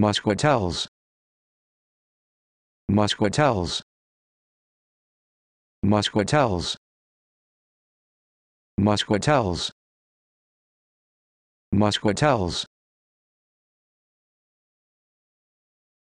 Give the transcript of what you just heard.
Muscatels. Muscatels. Muscatels. Muscatels. Muscatels.